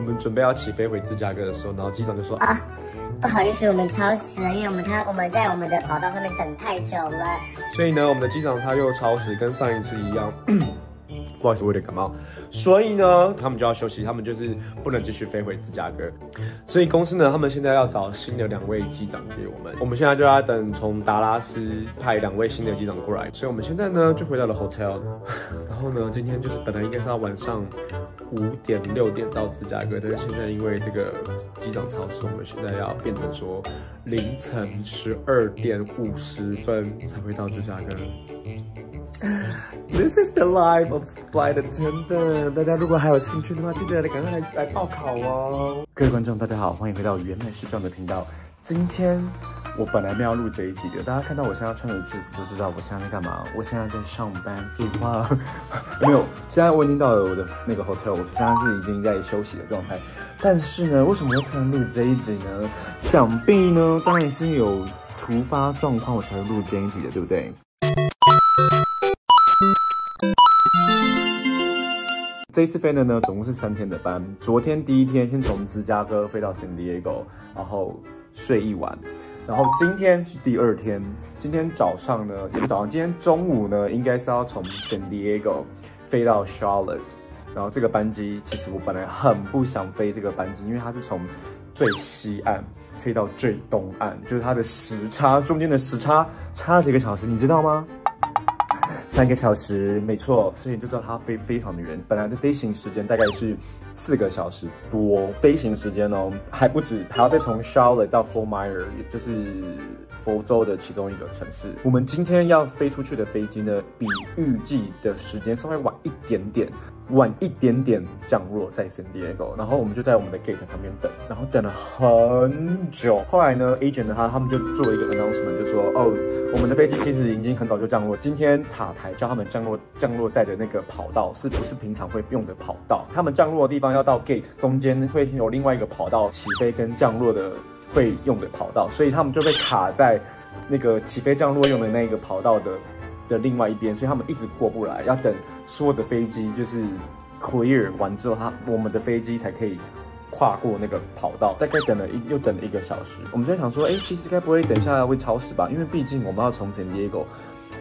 我们准备要起飞回芝加哥的时候，然后机长就说啊，不好意思，我们超时了，因为我们他我们在我们的跑道上面等太久了。所以呢，我们的机长他又超时，跟上一次一样。不好意思，我有点感冒，所以呢，他们就要休息，他们就是不能继续飞回芝加哥。所以公司呢，他们现在要找新的两位机长给我们，我们现在就要等从达拉斯派两位新的机长过来。所以我们现在呢，就回到了 hotel，然后呢，今天就是本来应该是要晚上五点六点到芝加哥，但是现在因为这个机长超时，我们现在要变成说凌晨十二点五十分才会到芝加哥。This is the life of flight attendant。大家如果还有兴趣的话，记得赶快来来报考哦。各位观众，大家好，欢迎回到原来是这样的频道。今天我本来没有录这一集的，大家看到我现在穿的制服就知道我现在在干嘛。我现在在上班，废话 没有。现在我已经到了我的那个 hotel，我现在是已经在休息的状态。但是呢，为什么会突然录这一集呢？想必呢，当然是有突发状况我才会录这一集的，对不对？这次飞的呢，总共是三天的班。昨天第一天先从芝加哥飞到 San Diego，然后睡一晚。然后今天是第二天，今天早上呢，也不早上，今天中午呢，应该是要从 San Diego 飞到 Charlotte。然后这个班机其实我本来很不想飞这个班机，因为它是从最西岸飞到最东岸，就是它的时差中间的时差差几个小时，你知道吗？三个小时，没错，所以你就知道它飞非常的远。本来的飞行时间大概是四个小时多，飞行时间哦还不止，还要再从 Charlotte 到 Fort Myer，也就是佛州的其中一个城市。我们今天要飞出去的飞机呢，比预计的时间稍微晚一点点。晚一点点降落在 San Diego，然后我们就在我们的 gate 旁边等，然后等了很久。后来呢，agent 他他们就做了一个 announcement，就说哦，我们的飞机其实已经很早就降落。今天塔台叫他们降落，降落在的那个跑道是不是平常会用的跑道？他们降落的地方要到 gate 中间会有另外一个跑道，起飞跟降落的会用的跑道，所以他们就被卡在那个起飞降落用的那个跑道的。的另外一边，所以他们一直过不来，要等所有的飞机就是 clear 完之后，他我们的飞机才可以跨过那个跑道。大概等了一又等了一个小时，我们就在想说，哎，其实该不会等一下会超时吧？因为毕竟我们要从 San Diego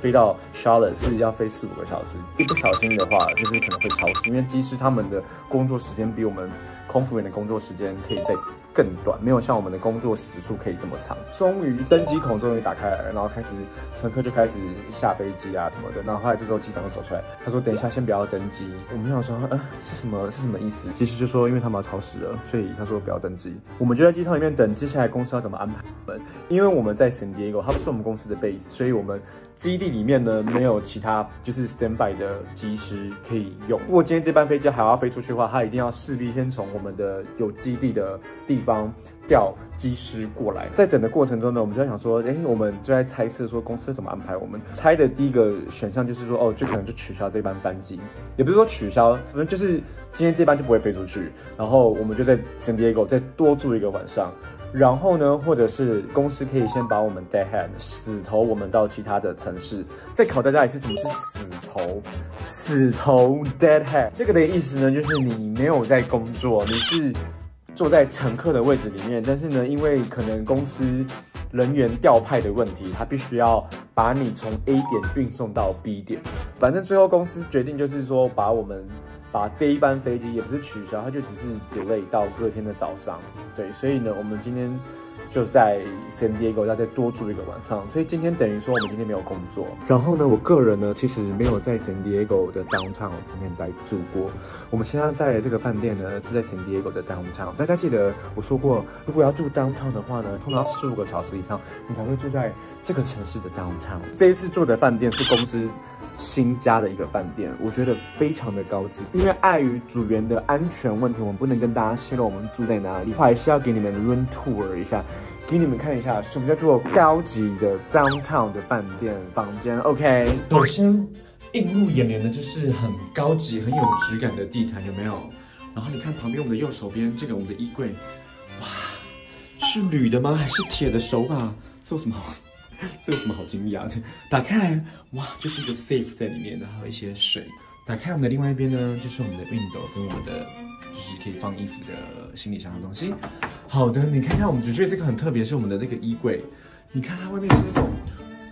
飞到 Charlotte 是要飞四五个小时，一不小心的话，就是可能会超时，因为机师他们的工作时间比我们空服员的工作时间可以再。更短，没有像我们的工作时数可以这么长。终于登机口终于打开了，然后开始乘客就开始下飞机啊什么的。然后后来这时候机长就走出来，他说：“等一下，先不要登机。”我们想说：“呃，是什么？是什么意思？”其实就说因为他们要超时了，所以他说不要登机。我们就在机场里面等，接下来公司要怎么安排我们？因为我们在 San Diego，它不是我们公司的 base，所以我们基地里面呢没有其他就是 standby 的机师可以用。如果今天这班飞机还要飞出去的话，它一定要势必先从我们的有基地的地。方调机师过来，在等的过程中呢，我们就在想说，哎，我们就在猜测说公司怎么安排。我们猜的第一个选项就是说，哦，就可能就取消这班班机，也不是说取消，反正就是今天这班就不会飞出去，然后我们就在 San Diego 再多住一个晚上。然后呢，或者是公司可以先把我们 dead hand 死投我们到其他的城市。再考大家一次，什么是死投？死投 deadhead 这个的意思呢，就是你没有在工作，你是。坐在乘客的位置里面，但是呢，因为可能公司人员调派的问题，他必须要把你从 A 点运送到 B 点。反正最后公司决定就是说，把我们把这一班飞机也不是取消，它就只是 delay 到隔天的早上。对，所以呢，我们今天。就在 San Diego 要再多住一个晚上，所以今天等于说我们今天没有工作。然后呢，我个人呢其实没有在 San Diego 的 downtown 里面待住过。我们现在在的这个饭店呢是在 San Diego 的 downtown。大家记得我说过，如果要住 downtown 的话呢，通常十五个小时以上你才会住在这个城市的 downtown。这一次住的饭店是公司。新家的一个饭店，我觉得非常的高级。因为碍于组员的安全问题，我们不能跟大家泄露我们住在哪里。我还是要给你们 run tour 一下，给你们看一下什么叫做高级的 downtown 的饭店房间。OK，首先映入眼帘的就是很高级、很有质感的地毯，有没有？然后你看旁边我们的右手边这个我们的衣柜，哇，是铝的吗？还是铁的手把？这有什么？这有什么好惊讶？打开来，哇，就是一个 safe 在里面，然后一些水。打开我们的另外一边呢，就是我们的熨斗跟我们的就是可以放衣服的行李箱的东西。好的，你看看，我们只觉得这个很特别，是我们的那个衣柜。你看它外面是那种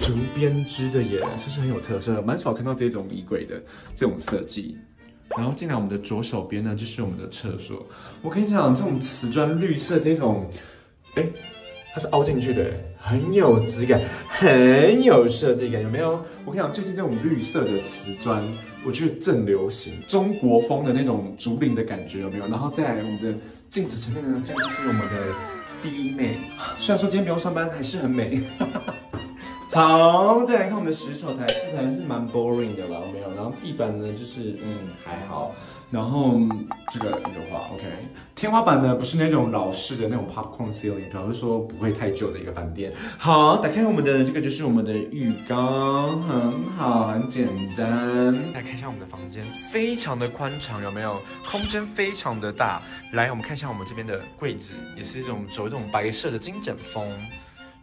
竹编织的耶，是不是很有特色？蛮少看到这种衣柜的这种设计。然后进来我们的左手边呢，就是我们的厕所。我跟你讲，这种瓷砖绿色这种，哎。它是凹进去的，很有质感，很有设计感，有没有？我跟你讲，最近这种绿色的瓷砖，我觉得正流行，中国风的那种竹林的感觉，有没有？然后再来我们的镜子前面呢，这个就是我们的第一妹，虽然说今天不用上班，还是很美。好，再来看我们的洗手台，洗手台是蛮 boring 的了，没有。然后地板呢，就是嗯还好。然后这个的话，OK。天花板呢，不是那种老式的那种 popcorn ceiling，表示说不会太旧的一个饭店。好，打开我们的这个就是我们的浴缸，很好，很简单。来看一下我们的房间，非常的宽敞，有没有？空间非常的大。来，我们看一下我们这边的柜子，也是一种走一种白色的金枕风。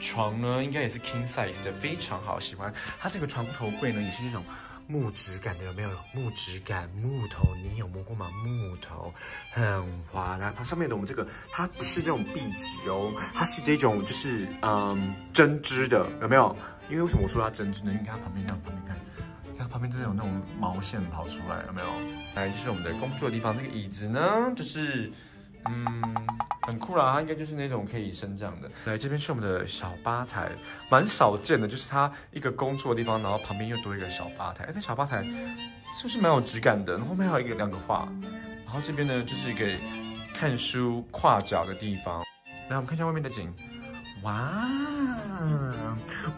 床呢，应该也是 king size 的，非常好，喜欢。它这个床头柜呢，也是那种木质感的，有没有？木质感，木头，你有摸过吗？木头很滑然它上面的我们这个，它不是那种壁纸哦，它是这种就是嗯针织的，有没有？因为为什么我说它针织呢？因为它旁边这样，旁边看，看旁边真的有那种毛线跑出来，有没有？来，就是我们的工作的地方，这个椅子呢，就是嗯。很酷啦，它应该就是那种可以升降的。来，这边是我们的小吧台，蛮少见的，就是它一个工作的地方，然后旁边又多一个小吧台。哎，这小吧台是不是蛮有质感的？后面还有一个两个画，然后这边呢就是一个看书跨脚的地方。来，我们看一下外面的景。哇，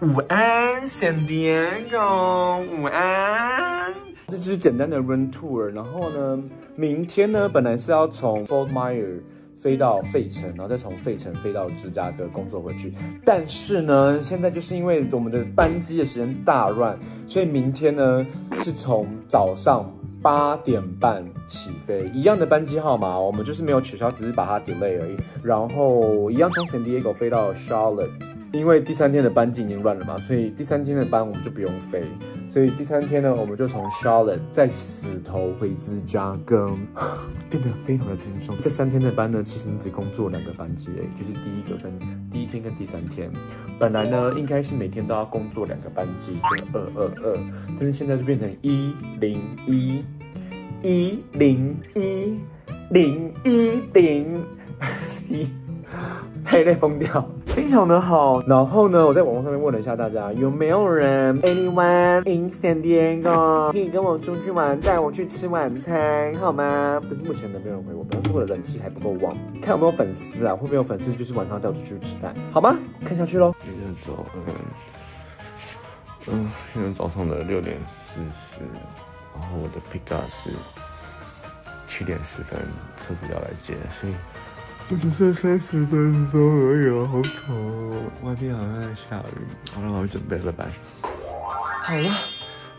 午安，San Diego，午安。这只是简单的 run tour，然后呢，明天呢本来是要从 Fort Myers。飞到费城，然后再从费城飞到芝加哥工作回去。但是呢，现在就是因为我们的班机的时间大乱，所以明天呢是从早上八点半起飞，一样的班机号码，我们就是没有取消，只是把它 delay 而已。然后一样从 San Diego 飞到 Charlotte，因为第三天的班机已经乱了嘛，所以第三天的班我们就不用飞。所以第三天呢，我们就从 Charlotte 再死头回芝加哥，变得非常的轻松。这三天的班呢，其实你只工作两个班级，就是第一个跟第一天跟第三天。本来呢，应该是每天都要工作两个班级，就二二二，但是现在就变成一零一，一零一，零一零一。太累疯掉，非常的好。然后呢，我在网络上面问了一下大家，有没有人 anyone in San Diego 可以跟我出去玩，带我去吃晚餐，好吗？可是目前呢，没有人回我，可能是我的人气还不够旺。看有没有粉丝啊，会不会有粉丝就是晚上带我出去吃饭，好吗？看下去喽。今天早，嗯，嗯，现在早上的六点四十，然后我的 pick up 是七点十分，车子要来接，所以。我只剩三十分钟而已，好丑！外面好像在下雨。好了，我去准备，了拜。好了，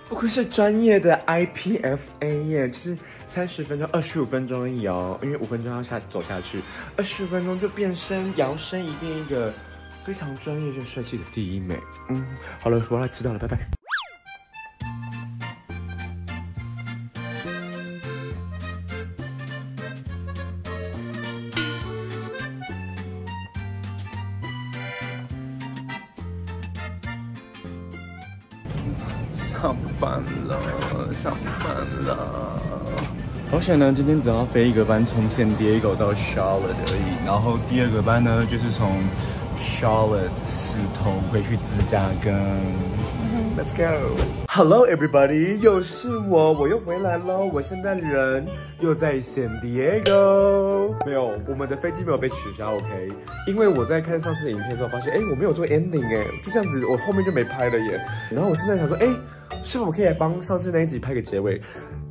不愧是专业的 IPFA 耶，就是三十分钟、二十五分钟而已哦，因为五分钟要下走下去，二十五分钟就变身摇身一变一个非常专业又帅气的第一美。嗯，好了，我来知道了，拜拜。上班了，上班了。好险呢，今天只要飞一个班，从 San Diego 到 Charlotte 而已。然后第二个班呢，就是从 Charlotte 四通回去芝加哥。Let's go. Hello, everybody. 又是我，我又回来喽。我现在人又在 San Diego。没有，我们的飞机没有被取消，OK？因为我在看上次的影片之后，发现，哎，我没有做 ending，哎，就这样子，我后面就没拍了耶。然后我现在想说，哎，是否可以帮上次那一集拍个结尾？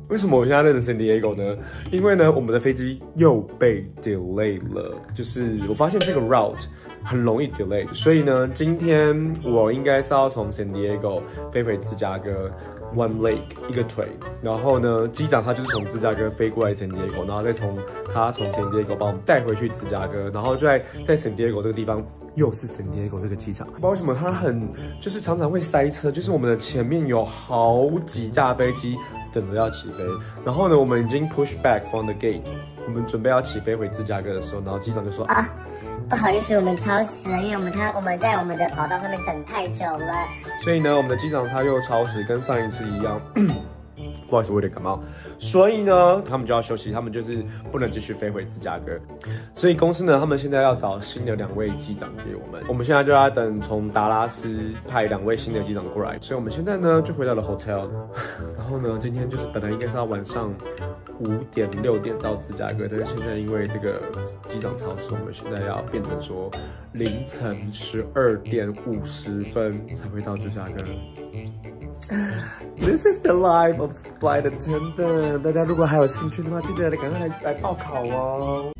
为什么我现在在 San Diego 呢？因为呢，我们的飞机又被 delay 了，就是我发现这个 route。很容易 delay，所以呢，今天我应该是要从 San Diego 飞回芝加哥，one Lake 一个腿，然后呢，机长他就是从芝加哥飞过来 San Diego，然后再从他从 San Diego 把我们带回去芝加哥，然后就在在 San Diego 这个地方又是 San Diego 这个机场，不知道为什么它很就是常常会塞车，就是我们的前面有好几架飞机等着要起飞，然后呢，我们已经 push back from the gate，我们准备要起飞回芝加哥的时候，然后机长就说啊，不好意思，我们超时了，因为我们他我们在我们的跑道上面等太久了，所以呢，我们的机长他又超时，跟上一次一样。不好意思，我有点感冒，所以呢，他们就要休息，他们就是不能继续飞回芝加哥。所以公司呢，他们现在要找新的两位机长给我们，我们现在就要等从达拉斯派两位新的机长过来。所以我们现在呢，就回到了 hotel，然后呢，今天就是本来应该是要晚上五点六点到芝加哥，但是现在因为这个机长超时，我们现在要变成说凌晨十二点五十分才会到芝加哥。This is the life of flight attendant。大家如果还有兴趣的话，记得赶快来来报考哦。